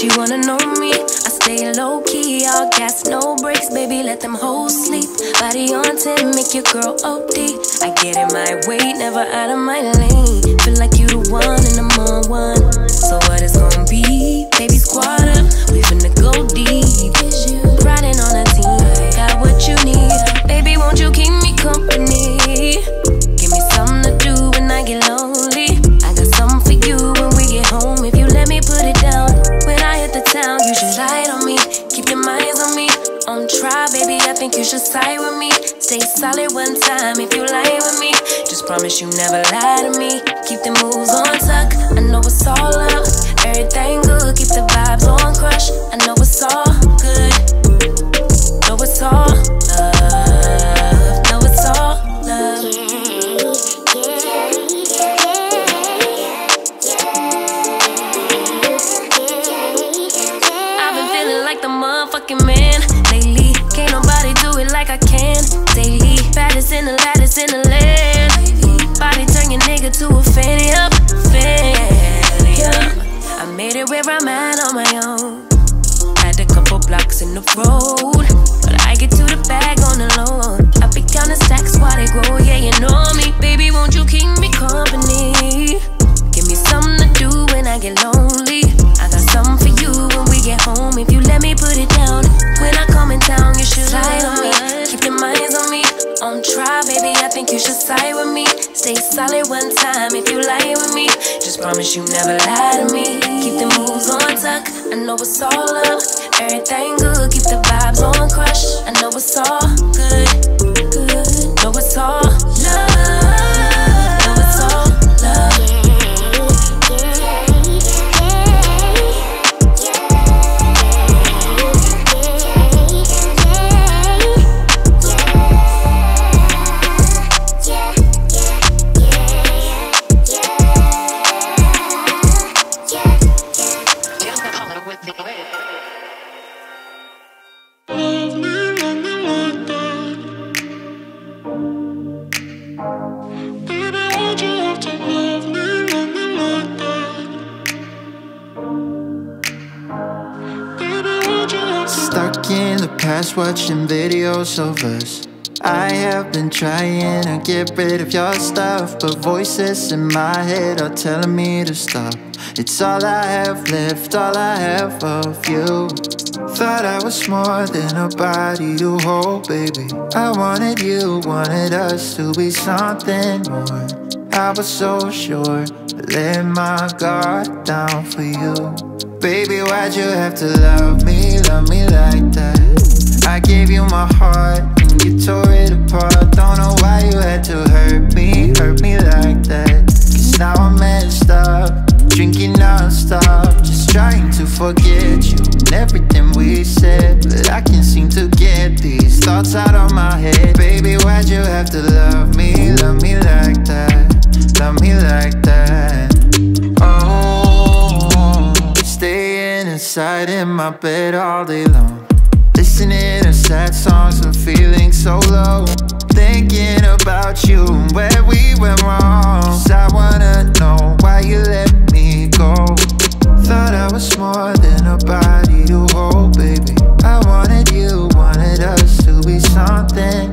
She wanna know me. I stay low key, all gas, no brakes, baby. Let them hoes sleep. Body on 10, make your girl OD. I get in my way, never out of my lane. Feel like you the one and I'm on one. So what gonna be? Baby, squad up, we finna go deep. Riding on a solid one time if you lie with me. Just promise you never lie to me. Keep the moves on tuck. I know it's all up. Us. I have been trying to get rid of your stuff, but voices in my head are telling me to stop. It's all I have left, all I have of you. Thought I was more than a body to hold, baby. I wanted you, wanted us to be something more. I was so sure, let my guard down for you. Baby, why'd you have to love me, love me like that? I gave you my heart and you tore it apart. Don't know why you had to hurt me, hurt me like that. Cause now I'm messed up, drinking non-stop, just trying to forget you and everything we said. But I can't seem to get these thoughts out of my head. Baby, why'd you have to love me, love me like that? Love me like that. Oh, staying inside in my bed all day long. Listening to sad songs and feeling so low. Thinking about you and where we went wrong. 'Cause I wanna know why you let me go. Thought I was more than a body to hold, baby. I wanted you, wanted us to be something.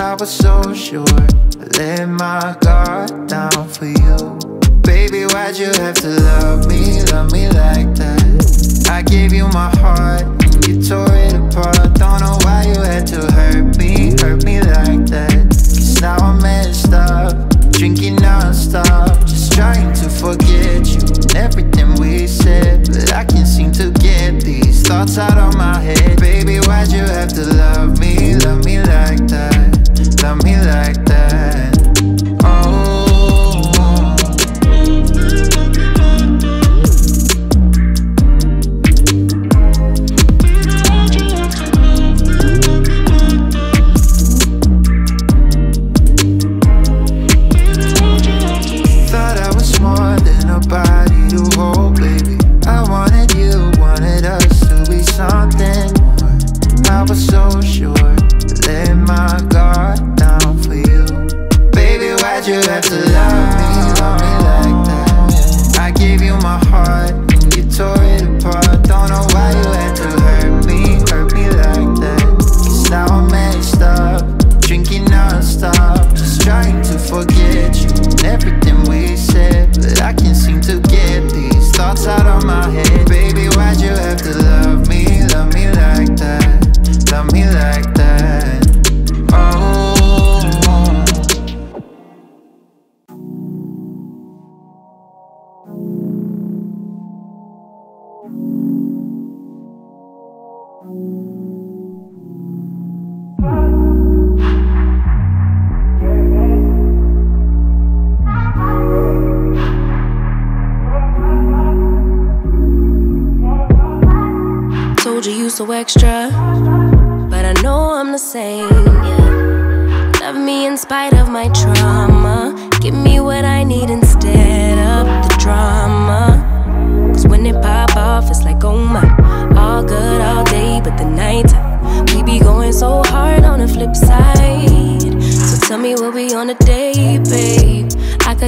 I was so sure, I let my guard down for you. Baby, why'd you have to love me, love me like that? I gave you my heart and you tore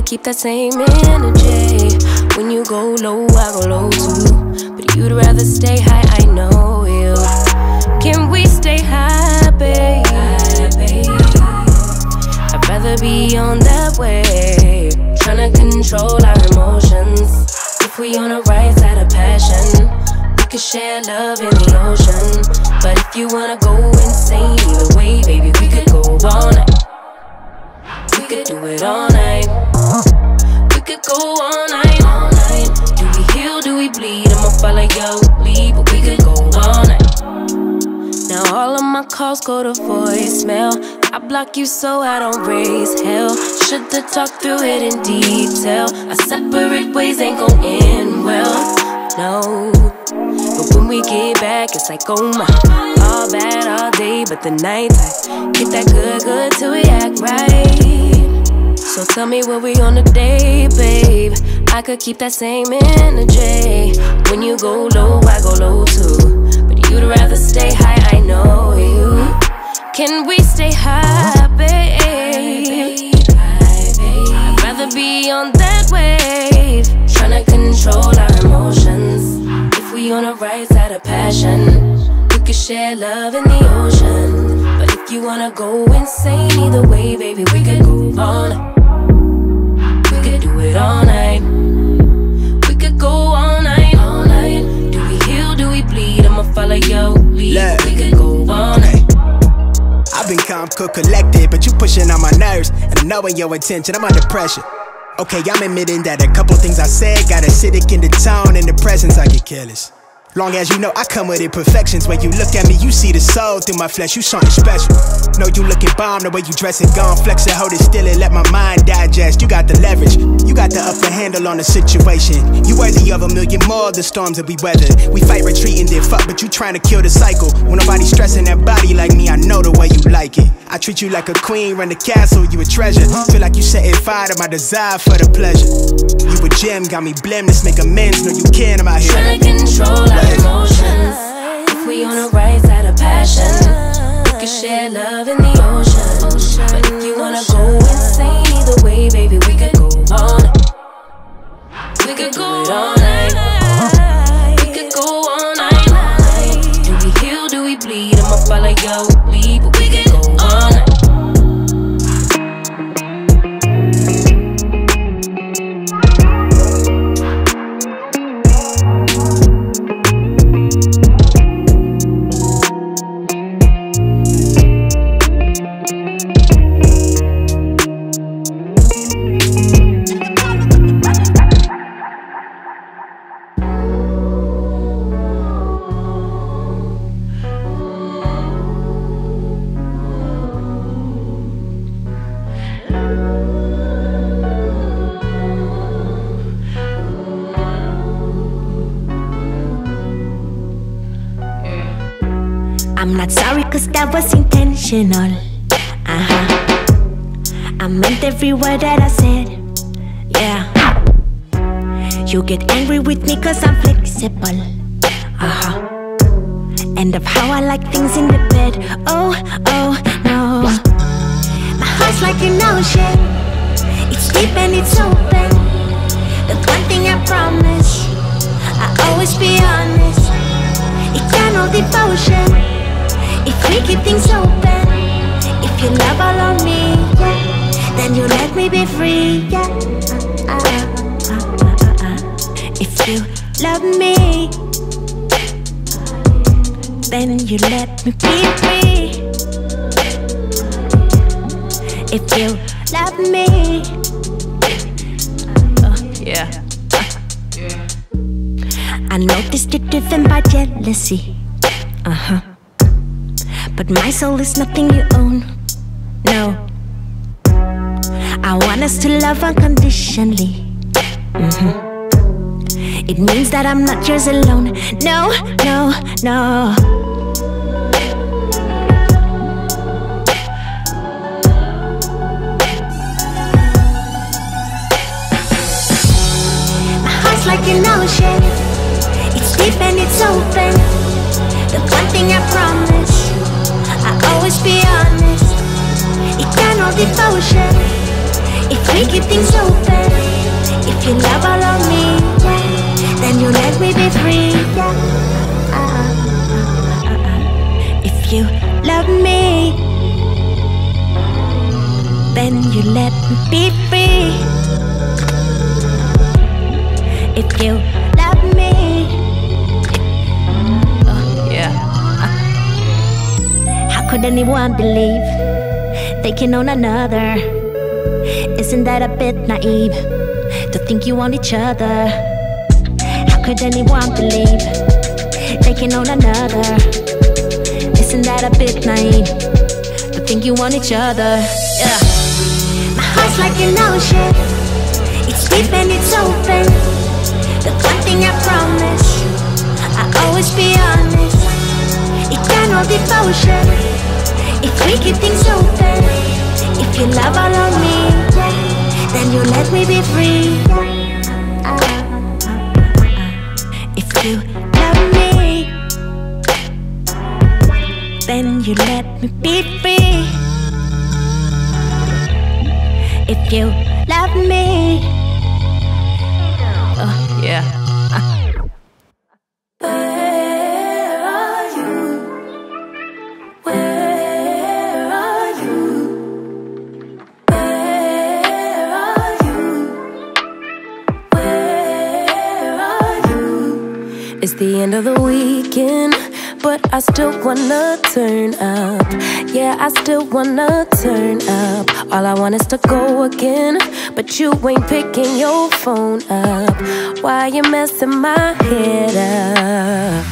keep that same energy. When you go low, I go low too. But you'd rather stay high, I know you. Can we stay high, babe? I'd rather be on that wave. Tryna control our emotions. If we on the right side of passion, we could share love in the ocean. But if you wanna go insane either way, baby, we could go all night. We could do it all night. We could go all night, all night. Do we heal? Do we bleed? I'ma follow your lead, but we could go all night. Now all of my calls go to voicemail. I block you so I don't raise hell. Should've talked through it in detail. Our separate ways ain't gon' end well. No. But when we get back, it's like, oh my. All bad all day, but the night get that good, good till we act right. So tell me where we on a day, babe. I could keep that same energy. When you go low, I go low too. But you'd rather stay high, I know you. Can we stay high, babe? I'd rather be on that wave. Tryna control our emotions. If we on the right side of passion, we could share love in the ocean. But if you wanna go insane, either way, baby, we could go all it all night. We could go all night, all night. Do we heal? Do we bleed? I'ma follow your lead. Look. We could go all night. I've been calm, cool, collected, but you pushing on my nerves. And I'm knowing your intention, I'm under pressure. Okay, I'm admitting that a couple things I said got acidic in the tone and the presence, I get careless. Long as you know I come with imperfections. When you look at me, you see the soul through my flesh. You something special. Know you looking bomb the way you dressing, gone flex it, hold it still and let my mind digest. You got the leverage, you got the upper handle on the situation. You worthy of a million more of the storms that we weather. We fight retreating, then fuck, but you trying to kill the cycle. When nobody stressing that body like me, I know the way you like it. I treat you like a queen, run the castle, you a treasure. Feel like you setting fire to my desire for the pleasure. You a gem, got me blem, let's make amends. Know you can't, I'm out here. Tryna control our emotions. If we on the right side of passion, we can share love in the ocean. But if you wanna go insane, either way, baby, we could go all. We could go all night. We could go all night. Do we heal? Do we bleed? I'ma follow your cause that was intentional. Uh huh. I meant every word that I said. Yeah. You get angry with me cause I'm flexible. Uh huh. And of how I like things in the bed. Oh, oh, no. My heart's like an ocean. It's deep and it's open. The one thing I promise, I always be honest. Eternal devotion. If we keep things open, if you love all on me, yeah, then you let me be free, yeah. Uh, uh, uh, uh, uh, uh. If you love me, then you let me be free. If you love me, uh, Yeah. I noticed you're driven by jealousy. Uh huh. But my soul is nothing you own. No. I want us to love unconditionally. Mhm. It means that I'm not yours alone. No, no, no. My heart's like an ocean. It's deep and it's open. The one thing I promise, always be honest. Eternal devotion. If we keep things open, if you love all of me, yeah, then you let me be free. Yeah. Ah, ah, ah, ah, ah. If you love me, then you let me be free. If you could anyone believe they can own another? Isn't that a bit naive to think you want each other? How could anyone believe they can own another? Isn't that a bit naive to think you want each other? Yeah. My heart's like an ocean, it's deep and it's open. The one thing I promise, I'll always be honest. Eternal devotion. We keep things open, if you love all of me, then you let me be free. If you love me, then you let me be free. If you love me, oh, Yeah. The end of the weekend, but I still wanna turn up. Yeah, I still wanna turn up. All I want is to go again, but you ain't picking your phone up. Why you messing my head up?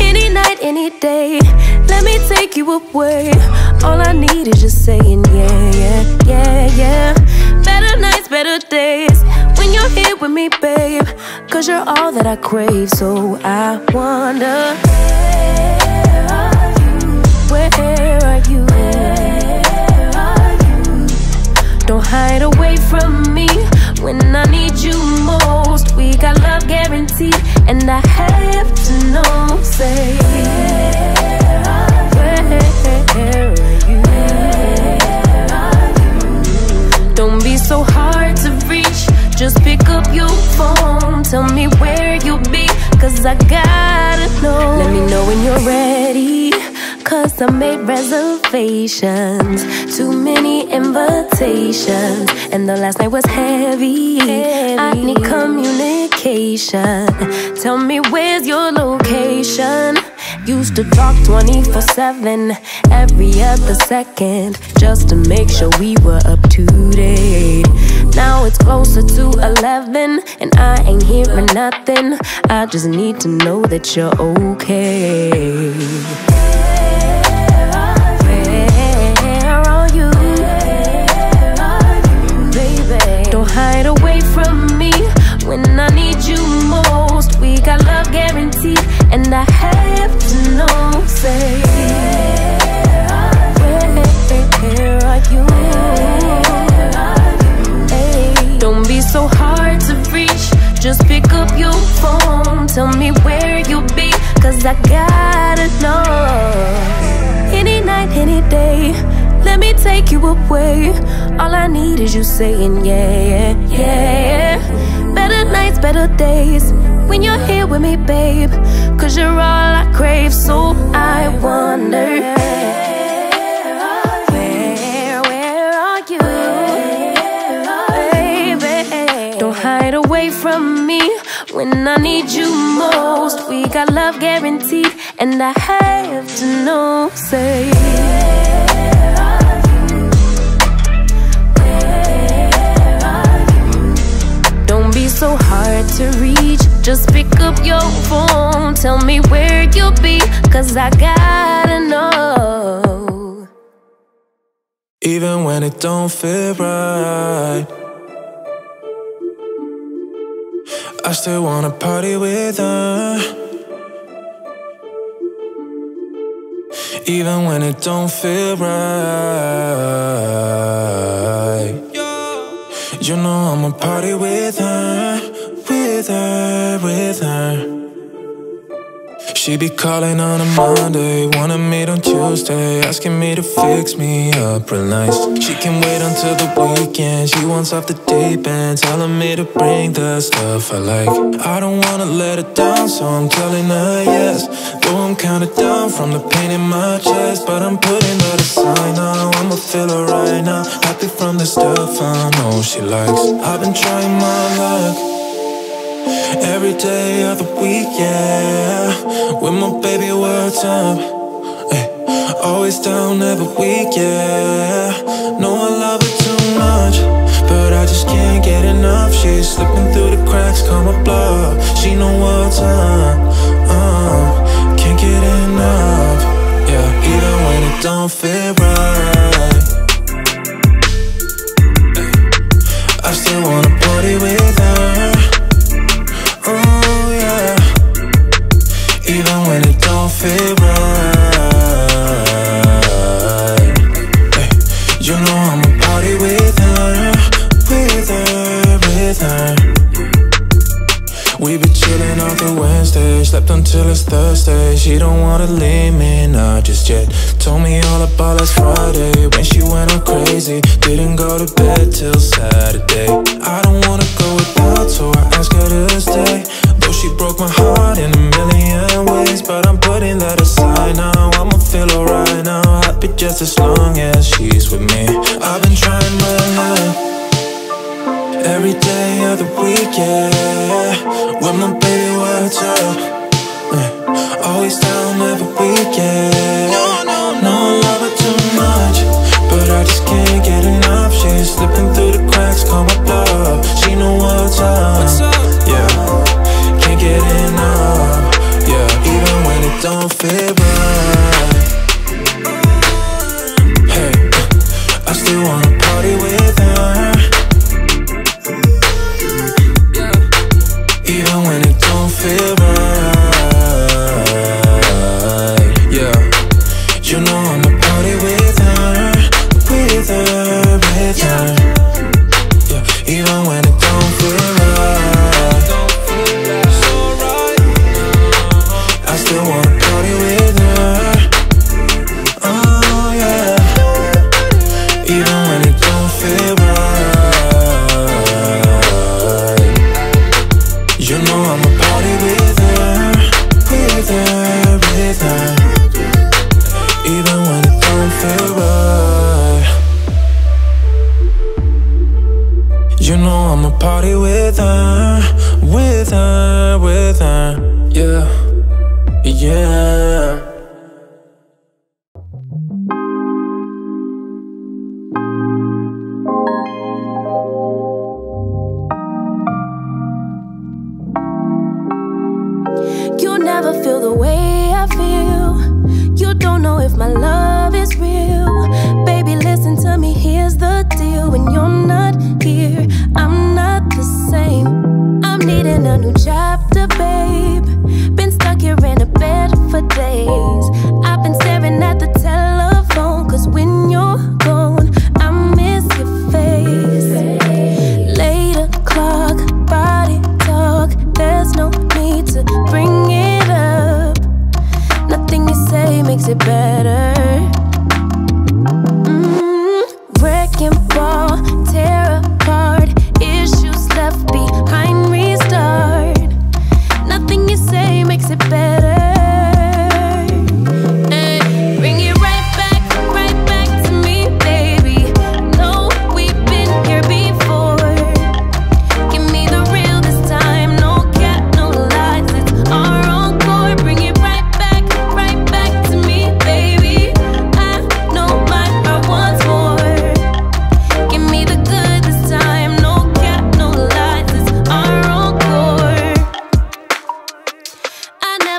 Any night, any day, let me take you away. All I need is just saying, yeah, yeah, yeah, yeah. Better nights, better days when you're here with me, babe. Cause you're all that I crave, so I wonder, where are you? Where are you? Don't hide away from me when I need you most. We got love guaranteed, and I have to know. Say, where are Just pick up your phone. Tell me where you be, cause I gotta know. Let me know when you're ready. Cause I made reservations, too many invitations, and the last night was heavy. I need communication. Tell me where's your location. Used to talk 24 7, every other second, just to make sure we were up to date. Now it's closer to 11, and I ain't hearing nothing. I just need to know that you're okay. Love guaranteed, and I have to know. Say, don't be so hard to reach. Just pick up your phone, tell me where you'll be, cause I gotta know. Even when it don't feel right I still wanna party with her Even when it don't feel right. You know I'ma party with her she be calling on a Monday, wanna meet on Tuesday, asking me to fix me up real nice. She can wait until the weekend, she wants off the deep end, telling me to bring the stuff I like. I don't wanna let her down, so I'm telling her yes. Though I'm kinda down from the pain in my chest, but I'm putting that sign now. I'ma feel her right now, happy from the stuff I know she likes. I've been trying my luck. Every day of the week, yeah. With my baby, what's up? Ay, always down every week, yeah. Know I love her too much, but I just can't get enough. She's slipping through the cracks, call my bluff. She know what's up, uh, can't get enough, yeah. Even when it don't feel right, I still wanna party with until it's Thursday. She don't wanna leave me, not just yet. Told me all about last Friday When she went all crazy. Didn't go to bed till Saturday. I don't wanna go without So I ask her to stay. Though she broke my heart in a million ways But I'm putting that aside now. I'ma feel alright now. Happy just as long as she's with me. I've been trying my luck Every day of the week, yeah With my baby, what's up? Always down every week, yeah No, no, no, I love her too much But I just can't get enough. She's slipping through the cracks, call my bluff. She know what's up, yeah Can't get enough, yeah Even when it don't feel right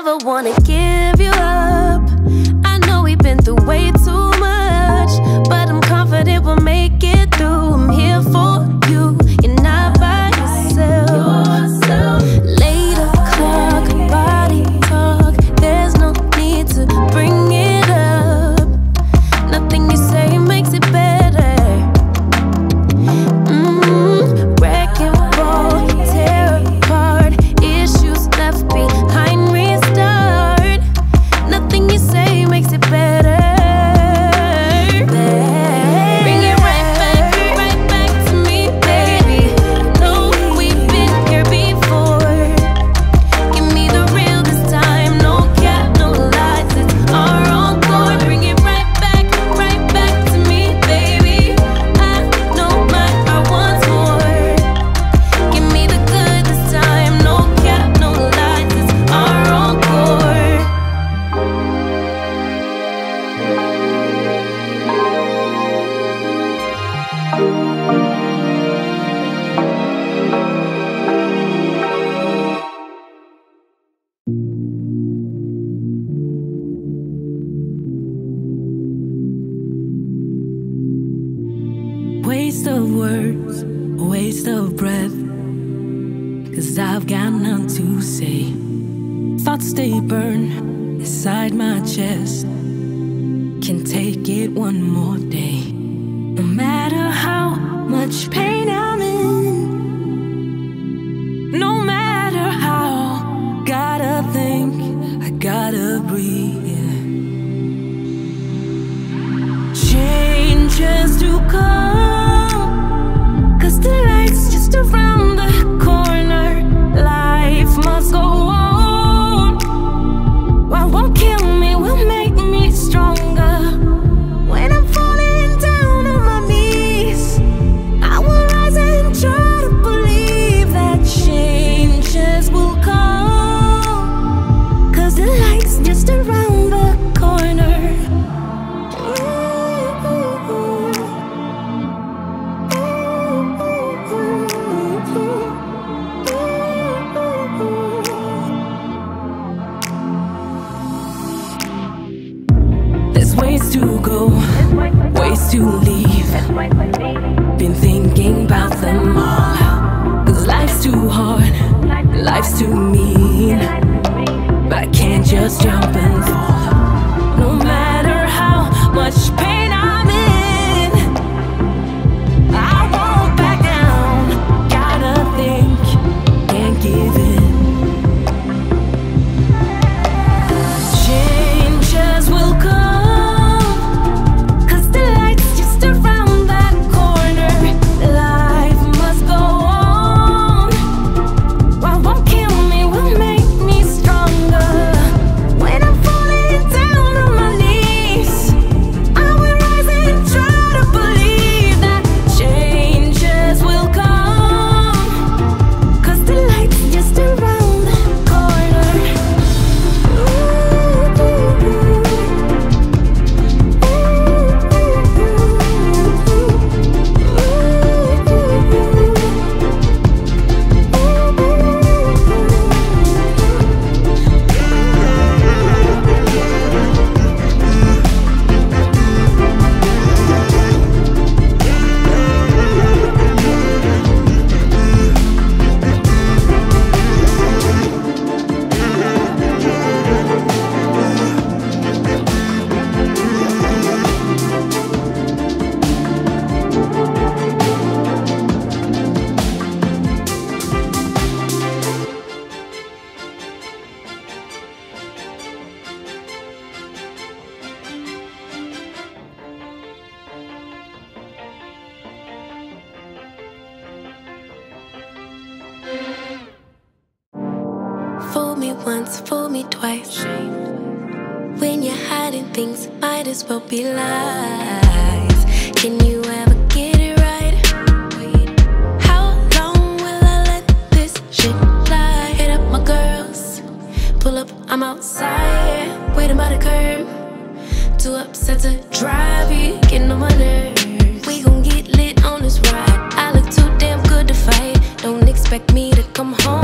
never wanna give you up. twice. When you're hiding things, might as well be lies. Can you ever get it right? How long will I let this shit lie? Hit up my girls, pull up, I'm outside. Waiting by the curb, too upset to drive you, getting on my nerves. We gon' get lit on this ride. I look too damn good to fight. Don't expect me to come home.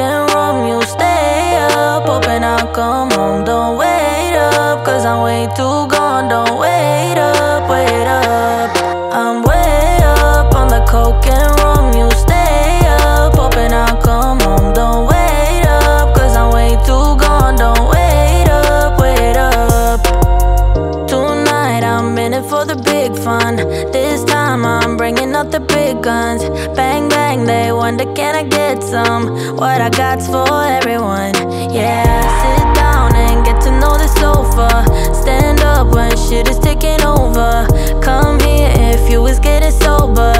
getting wrong, you stay up Hoping I'll come home, don't wait up Cause I'm way too gone. guns Bang, bang, they wonder can I get some? What I got's for everyone, yeah Sit down and get to know the sofa. Stand up when shit is taking over. Come here if you was getting sober.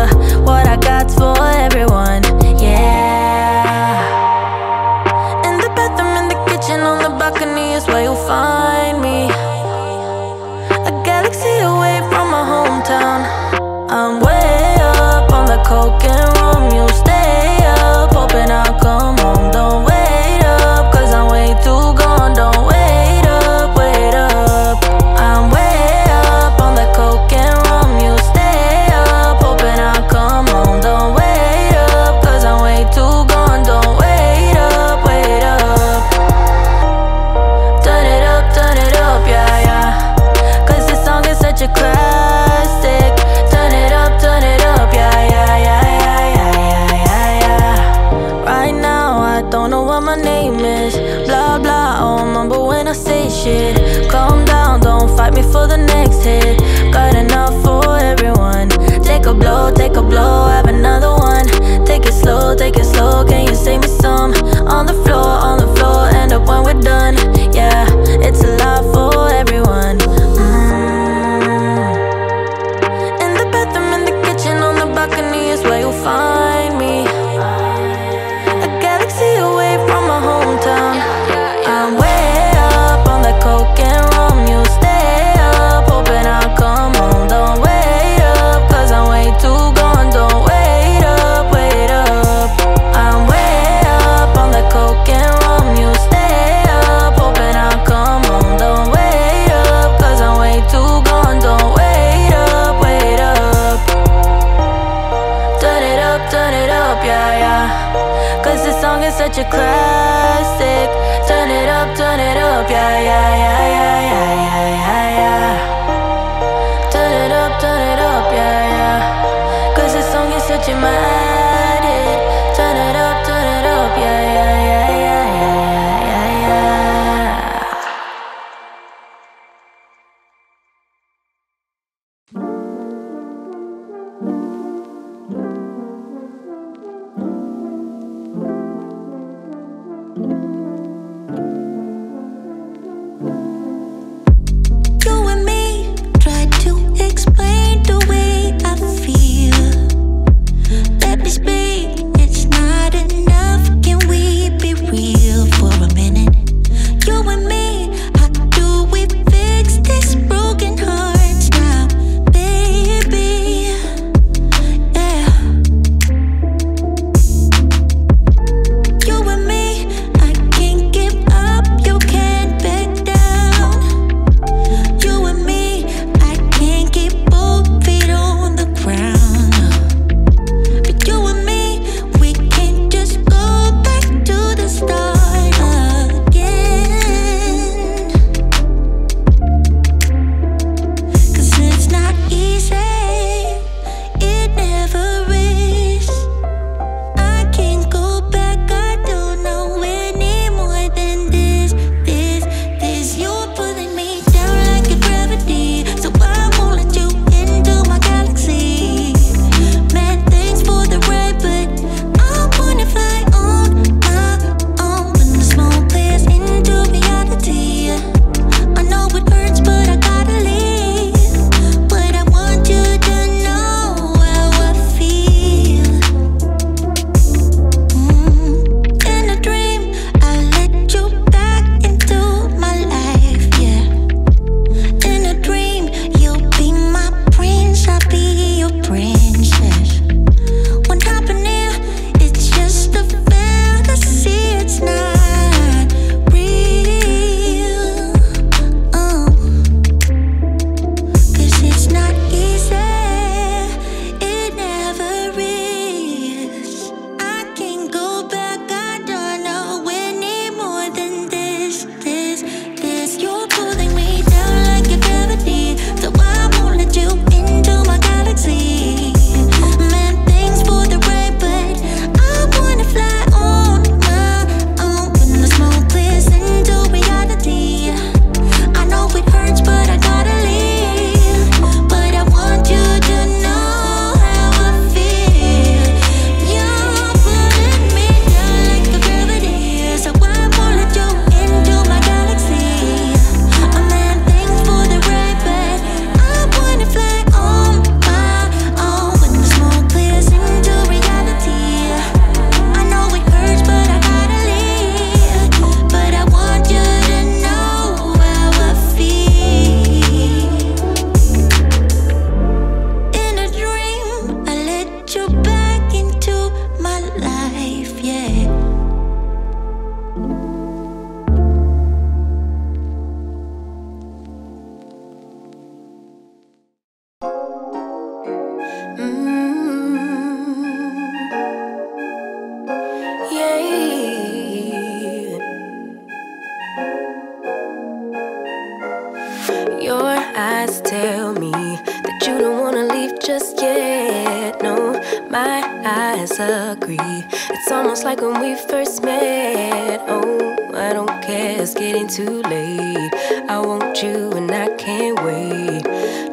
Agree. It's almost like when we first met. Oh, I don't care, it's getting too late. I want you and I can't wait.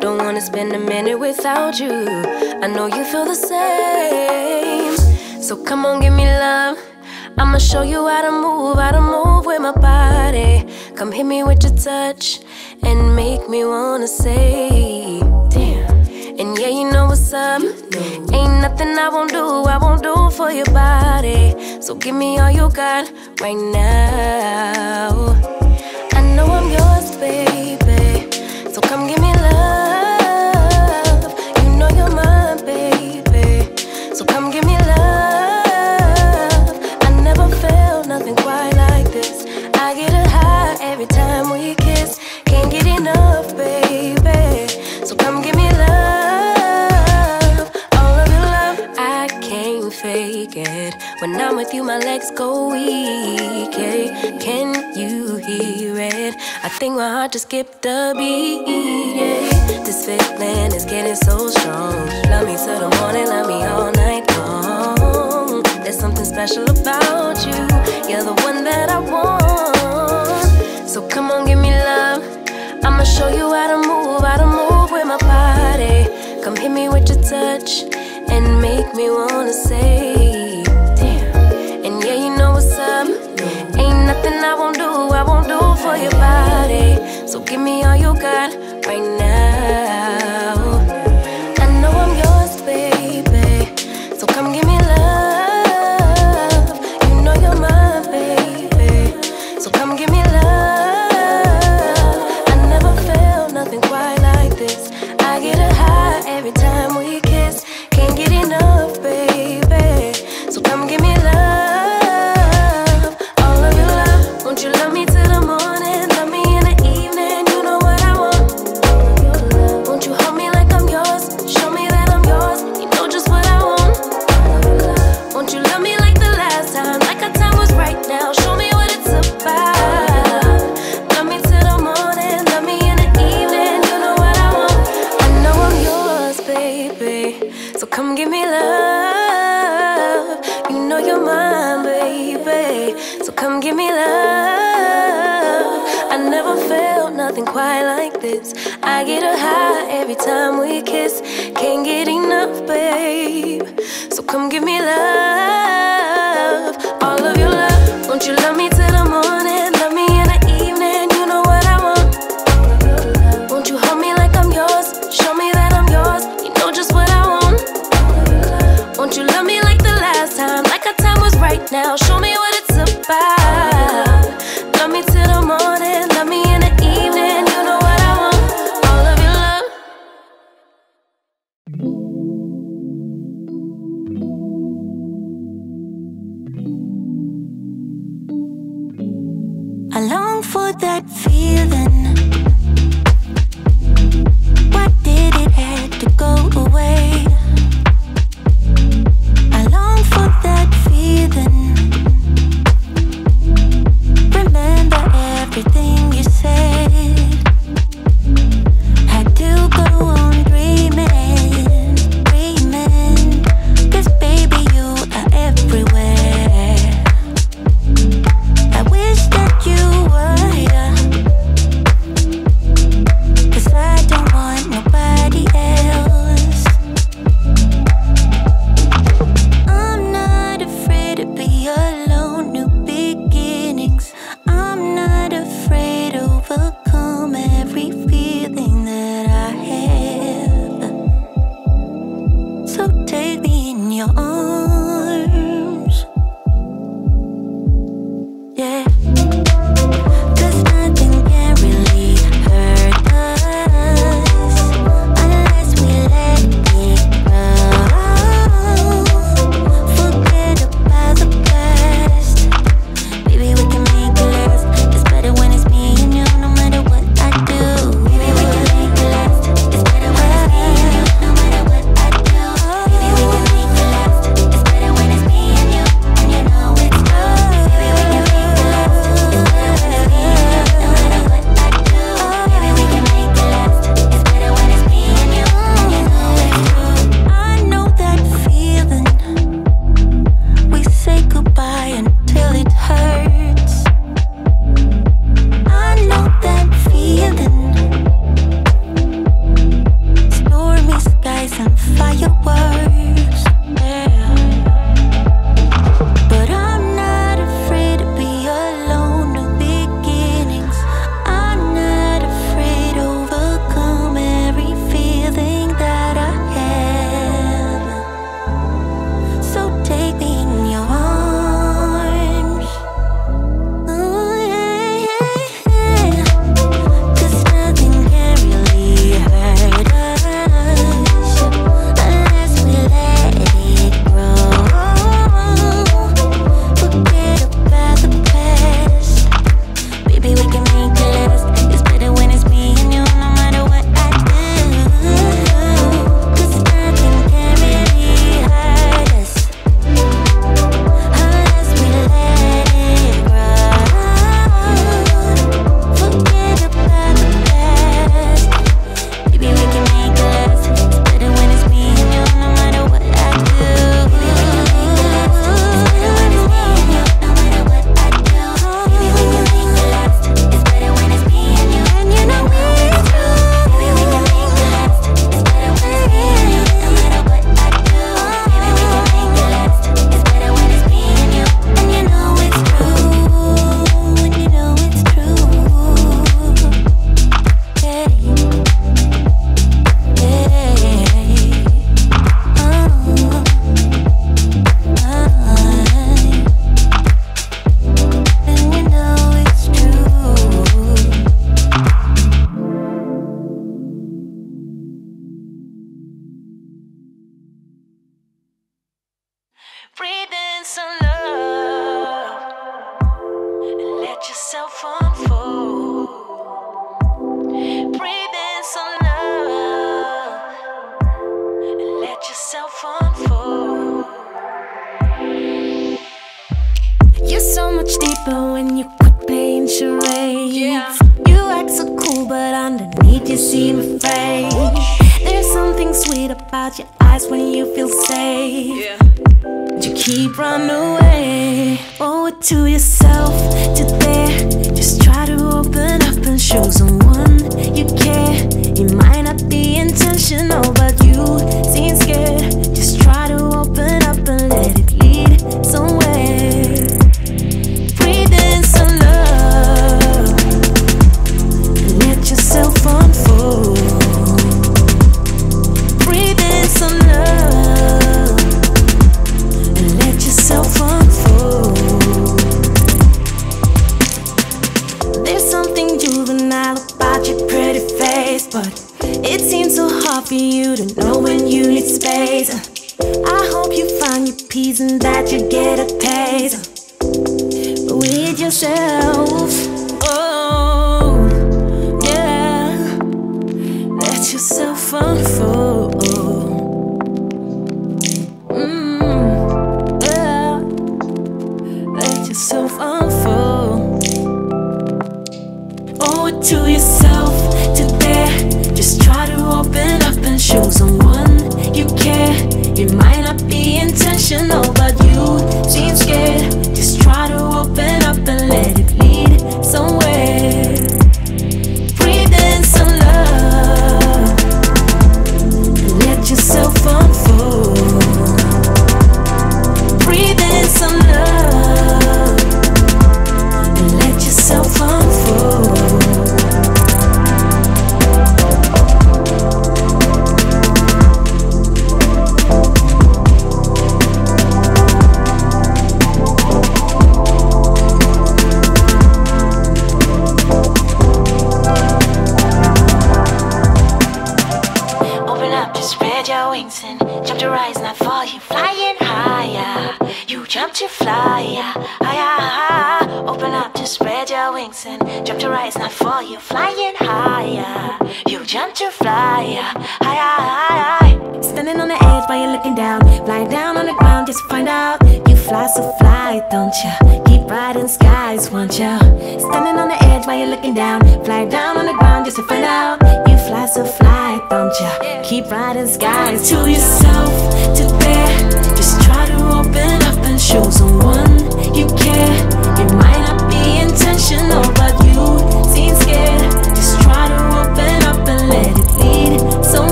Don't wanna spend a minute without you. I know you feel the same. So come on, give me love. I'ma show you how to move, how to move with my body. Come hit me with your touch and make me wanna say, damn. And yeah, you know what's up. Ain't nothing I won't do, I won't do for your body. So give me all you got right now. I know I'm yours, baby. My legs go weak. Can you hear it? I think my heart just skipped a beat. This feeling is getting so strong. Love me till the morning, love me all night long. There's something special about you. You're the one that I want. So come on, give me love. I'ma show you how to move, how to move with my body. Come hit me with your touch and make me wanna say, I won't do, I won't do for your body. So give me all you got right now. I know I'm yours, baby. So come give me love. You know you're mine, baby. So come give me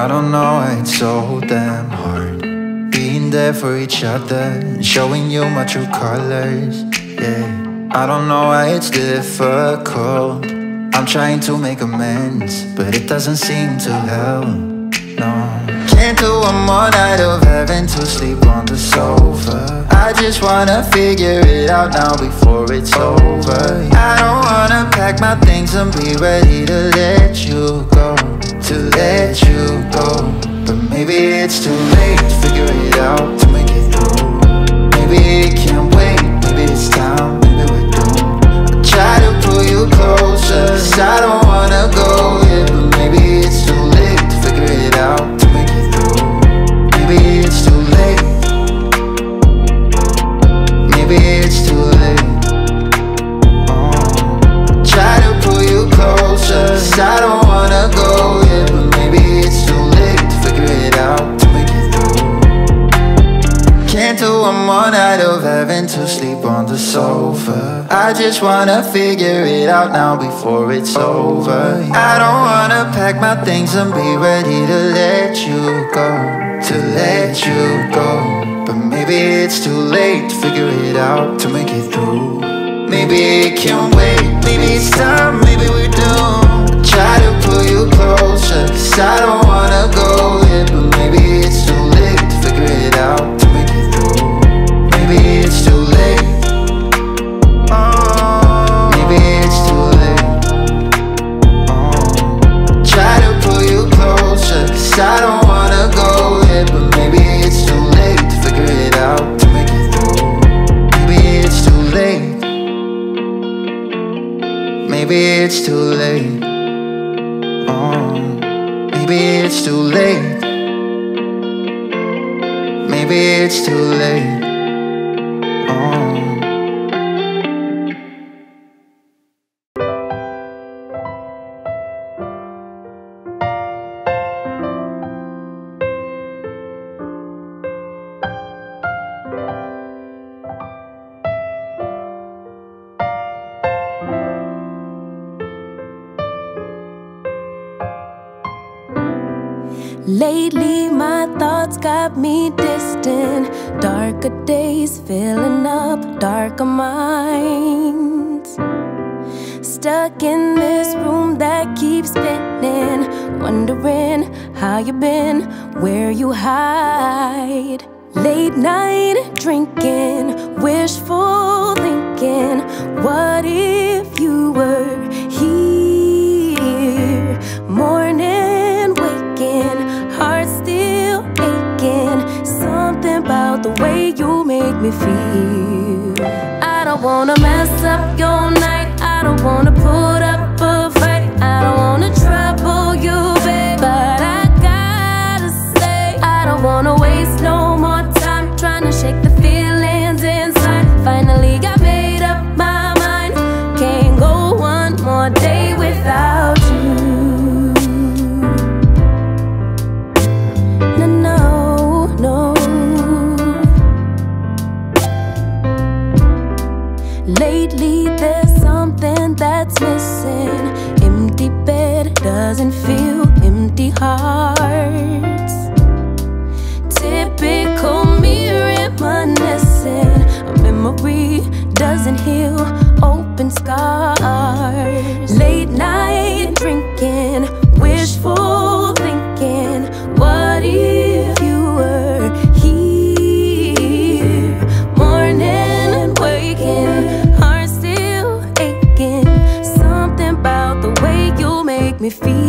I don't know, why it's so damn hard. Being there for each other showing you my true colors. Yeah, I don't know why it's difficult. I'm trying to make amends, but it doesn't seem to help. No. Can't do one more night of having to sleep on the sofa. I just wanna figure it out now before it's over. I don't wanna pack my things and be ready to let you go. To let you go. But maybe it's too late to figure it out to make it through. Maybe it can't wait, maybe it's time, maybe we're doomed. I try to pull you closer, 'cause I don't wanna go yet, but maybe it's too late to figure it out to make it through. Maybe it's too late. Maybe it's too late. Oh. Try to pull you closer, 'cause I don't wanna go but maybe it's too late to figure it out to make it through. Can't do one more night of having to sleep on the sofa. I just wanna figure it out now before it's over. I don't wanna pack my things and be ready to let you go. To let you go. But maybe it's too late to figure it out to make it through. Maybe it can wait, maybe it's time, maybe we're doomed. Try to pull you closer, cause I don't wanna go yet, but maybe it's too late to figure it out to make it through. Maybe it's too late. Oh, maybe it's too late. Oh, try to pull you closer, cause I don't wanna go yet, but maybe it's too late to figure it out to make it through. Maybe it's too late. Maybe it's too late. It's too late. Maybe it's too late. Got me distant. Darker days filling up darker minds. Stuck in this room that keeps spinning. Wondering how you been, where you hide. Late night drinking, wishful thinking. What if you were feel. I don't wanna mess up your night. I don't wanna feel.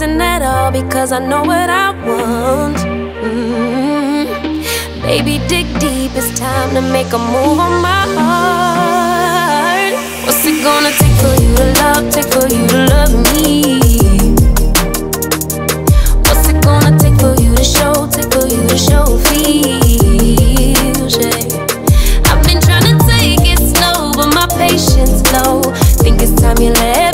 words at all because I know what I want. Mm-hmm. Baby, dig deep. It's time to make a move on my heart. What's it gonna take for you to love? Take for you to love me? What's it gonna take for you to show? Take for you to show feels? Yeah. I've been trying to take it slow, but my patience low. Think it's time you let.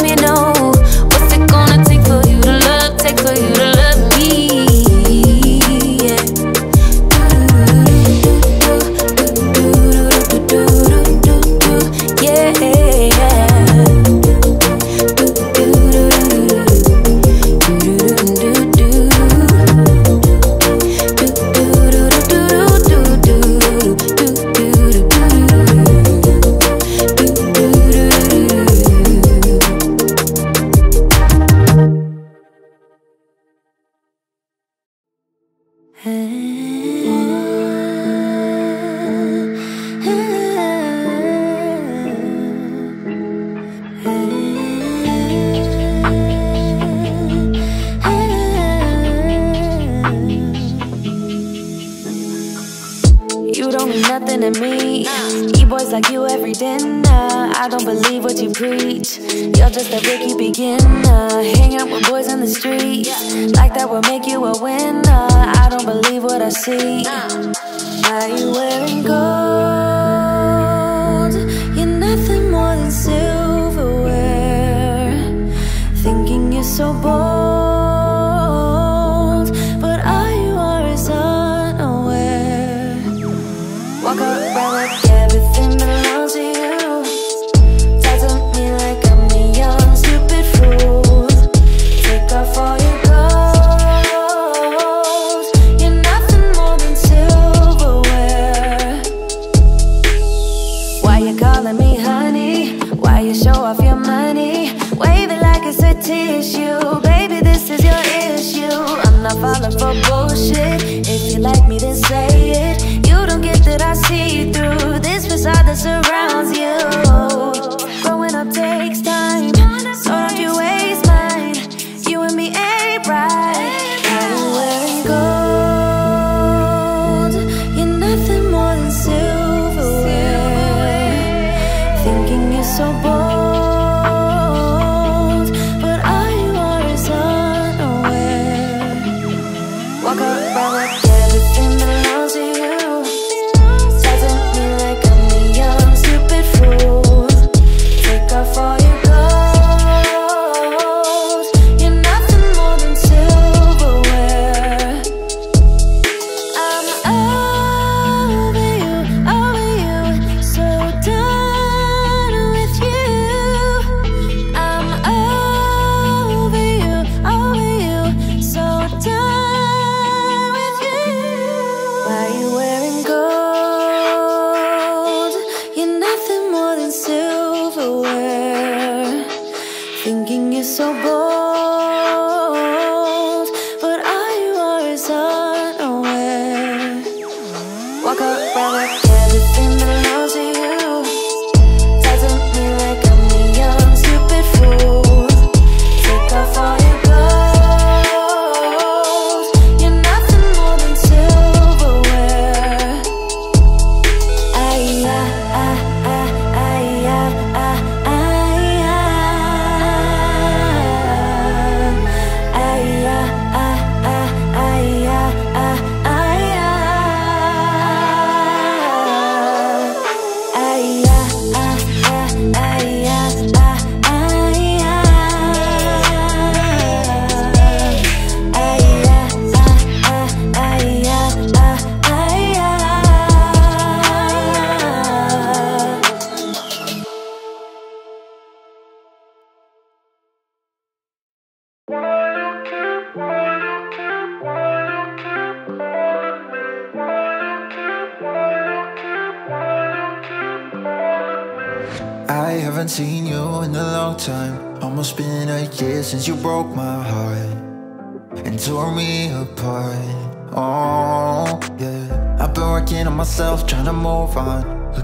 Ay, ah,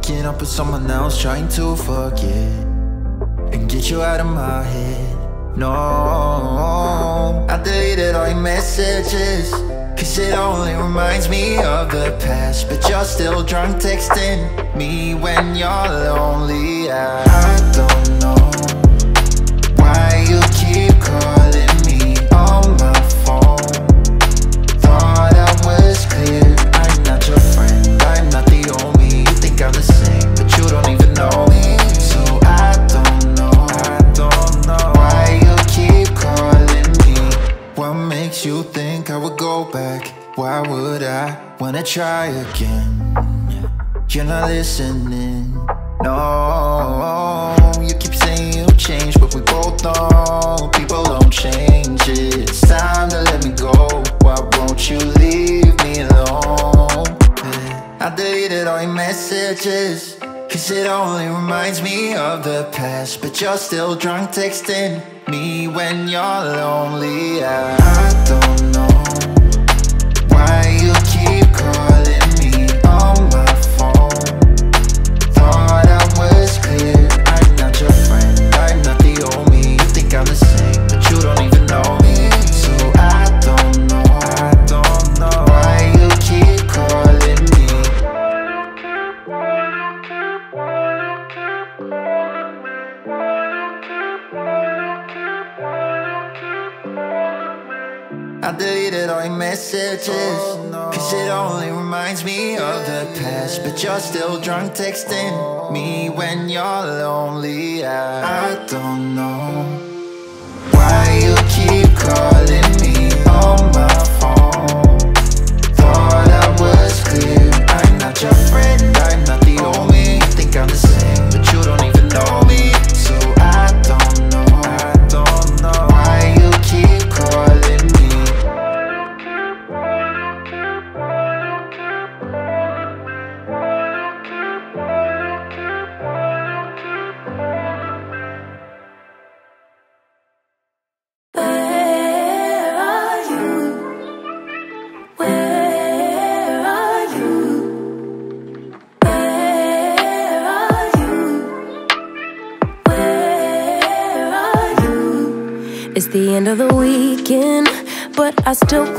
Hooking up with someone else, trying to forget and get you out of my head. No, I deleted all your messages. Cause it only reminds me of the past. But you're still drunk texting me when you're lonely. I, don't try again? You're not listening. No, you keep saying you changed, but we both know people don't change it. It's time to let me go. Why won't you leave me alone? I deleted all your messages. Cause it only reminds me of the past. But you're still drunk texting me when you're lonely. I don't you're still drunk texting me when you're lonely. I, I don't know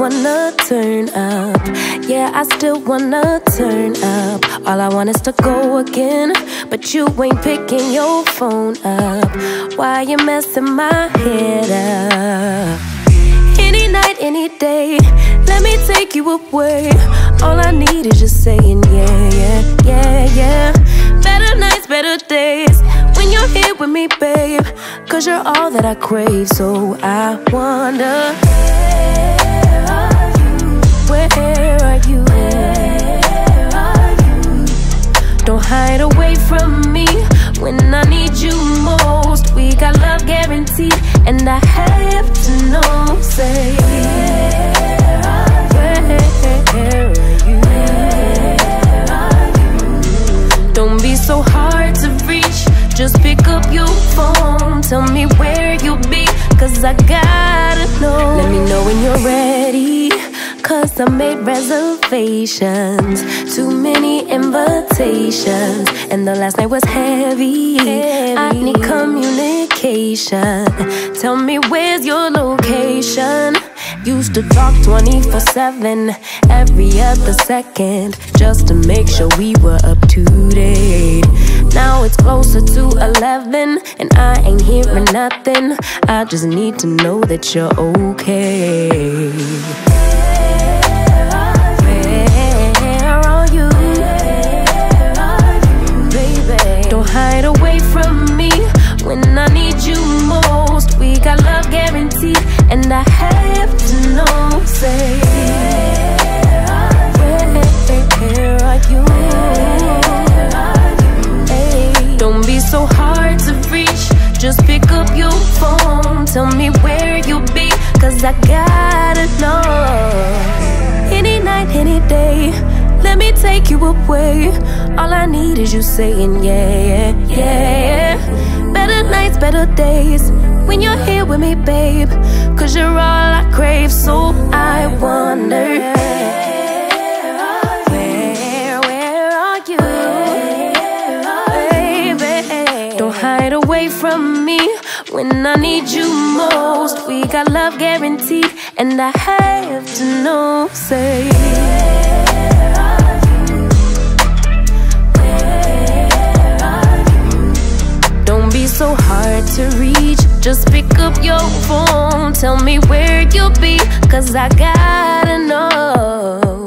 wanna turn up. Yeah, I still wanna turn up. All I want is to go again, but you ain't picking your phone up. Why you messing my head up? Any night, any day, let me take you away. All I need is just saying, yeah, yeah, yeah, yeah. Better nights, better days when you're here with me, babe. Cause you're all that I crave, so I wonder. Where are you? Where are you? Where are you? Don't hide away from me when I need you most. We got love guaranteed, and I have to know. Say, I made reservations, too many invitations, and the last night was heavy. I need communication. Tell me where's your location. Used to talk 24 7, every other second, just to make sure we were up to date. Now it's closer to 11, and I ain't hearing nothing. I just need to know that you're okay. Hide away from me when I need you most. We got love guaranteed, and I have to know. Say, where are you? Hey, don't be so hard to reach. Just pick up your phone. Tell me where you'll be, cause I gotta know. Any night, any day. Let me take you away. All I need is you saying, yeah, yeah, yeah. Better nights, better days. When you're here with me, babe. Cause you're all I crave, so I wonder. Where, where are you? Baby, don't hide away from me when I need you most. We got love guaranteed, and I have to know. Say, so hard to reach. Just pick up your phone, tell me where you'll be Cause I gotta know.